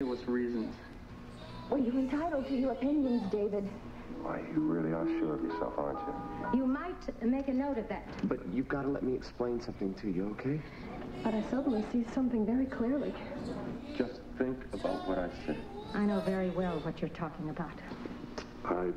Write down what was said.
ridiculous reasons. Well, you're entitled to your opinions, David. Why, you really are sure of yourself, aren't you? You might make a note of that. But you've got to let me explain something to you, okay? But I suddenly see something very clearly. Just think about what I said. I know very well what you're talking about. I do.